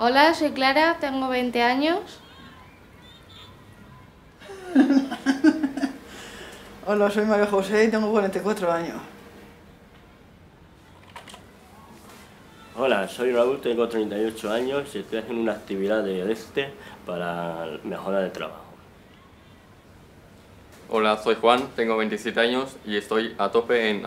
Hola, soy Clara, tengo 20 años. Hola, soy María José y tengo 44 años. Hola, soy Raúl, tengo 38 años y estoy haciendo una actividad de este para mejorar el trabajo. Hola, soy Juan, tengo 27 años y estoy a tope en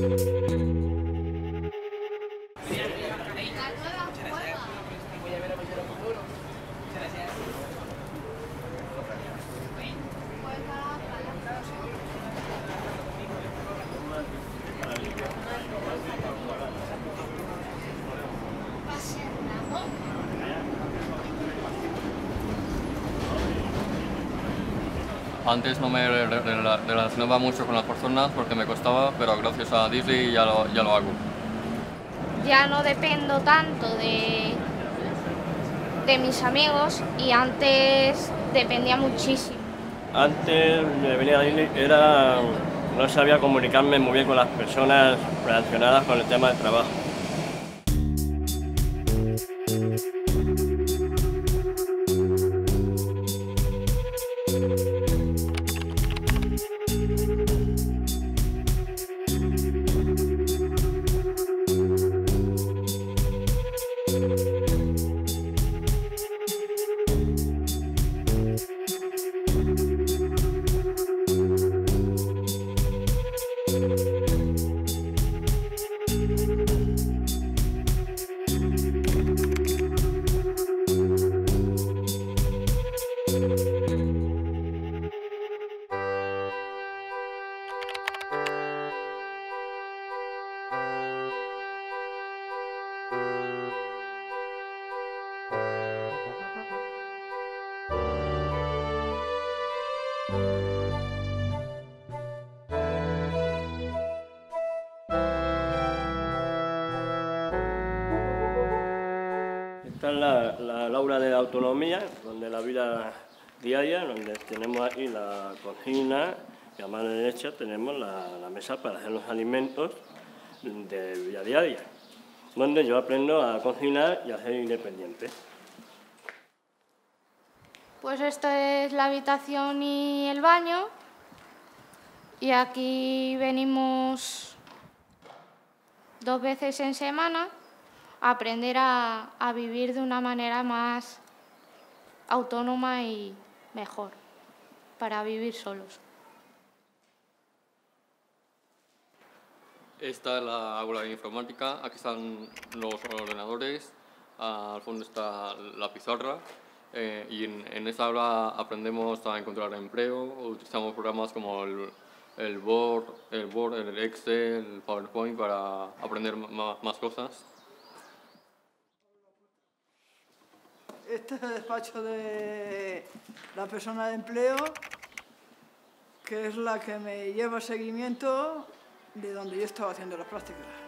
Disney. Antes no me relacionaba mucho con las personas porque me costaba, pero gracias a Disney ya lo, ya lo hago. Ya no dependo tanto de, de mis amigos y antes dependía muchísimo. Antes de venir a Disney era, no sabía comunicarme muy bien con las personas relacionadas con el tema del trabajo. Esta es la, la, aula de autonomía, donde la vida diaria, donde tenemos aquí la cocina y a mano derecha tenemos la, mesa para hacer los alimentos de día a día, donde yo aprendo a cocinar y a ser independiente. Pues esta es la habitación y el baño. Y aquí venimos dos veces en semana a aprender a, a vivir de una manera más autónoma y mejor, para vivir solos. Esta es la aula de informática, aquí están los ordenadores, al fondo está la pizarra eh, y en, en, esta aula aprendemos a encontrar empleo, utilizamos programas como el, el, Word, el Word, el Excel, el PowerPoint para aprender más cosas. Este es el despacho de la persona de empleo, que es la que me lleva seguimiento de donde yo estaba haciendo las prácticas.